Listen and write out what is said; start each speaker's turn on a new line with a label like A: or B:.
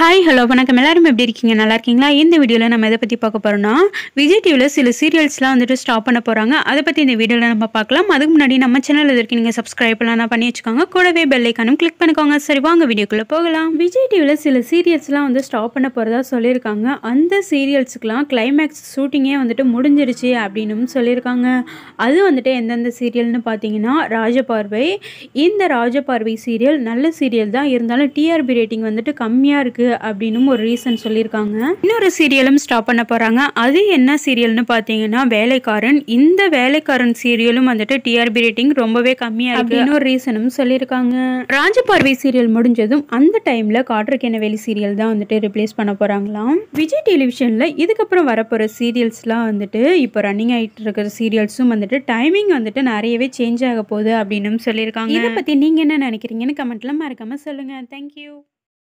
A: hi hello வணக்கம் எல்லாரும் எப்படி இருக்கீங்க நல்லா இருக்கீங்களா இந்த வீடியோவில் நம்ம எதை பற்றி பார்க்க போகிறோம்னா விஜய் டிவியில் சில சீரியல்ஸ்லாம் வந்துட்டு ஸ்டாப் பண்ண போகிறாங்க அதை பற்றி இந்த வீடியோவில் நம்ம பார்க்கலாம் அதுக்கு முன்னாடி நம்ம சேனல் இதற்கு நீங்கள் சப்ஸ்கிரைப்லாம் பண்ணி வச்சுக்கோங்க கூடவே பெல்லைக்கானும் கிளிக் பண்ணிக்கோங்க சரி வாங்க வீடியோக்குள்ளே போகலாம் விஜய் டிவியில் சில சீரியல்ஸ்லாம் வந்து ஸ்டாப் பண்ண போகிறதா சொல்லியிருக்காங்க அந்த சீரியல்ஸுக்கெலாம் கிளைமேக்ஸ் ஷூட்டிங்கே வந்துட்டு முடிஞ்சிருச்சு அப்படின்னு சொல்லியிருக்காங்க அது வந்துட்டு எந்தெந்த சீரியல்னு பார்த்தீங்கன்னா ராஜபார்வை இந்த ராஜபார்வை சீரியல் நல்ல சீரியல் தான் இருந்தாலும் டிஆர்பி ரேட்டிங் வந்துட்டு கம்மியாக இருக்குது அப்படின்னும் ஒரு ரீசன் சொல்லியிருக்காங்க இன்னொரு சீரியலும் ஸ்டாப் பண்ண போகிறாங்க அது என்ன சீரியல்னு பார்த்தீங்கன்னா வேலைக்காரன் இந்த வேலைக்காரன் சீரியலும் வந்துட்டு டிஆர்பி ரேட்டிங் ரொம்பவே கம்மியாக இருக்கு இன்னொரு ரீசனும் சொல்லியிருக்காங்க ராஜபார்வை சீரியல் முடிஞ்சதும் அந்த டைமில் காற்றுக்கென வேலி சீரியல் தான் வந்துட்டு ரிப்ளேஸ் பண்ண போகிறாங்களாம் விஜய் டெலிவிஷனில் இதுக்கப்புறம் வரப்போகிற சீரியல்ஸ்லாம் வந்துட்டு இப்போ ரன்னிங் ஆகிட்டு இருக்கிற சீரியல்ஸும் வந்துட்டு டைமிங் வந்துட்டு நிறையவே சேஞ்ச் ஆக போகுது அப்படின்னு சொல்லியிருக்காங்க இதை பற்றி நீங்கள் என்ன நினைக்கிறீங்கன்னு கமெண்ட்லாம் மறக்காமல் சொல்லுங்கள் தேங்க்யூ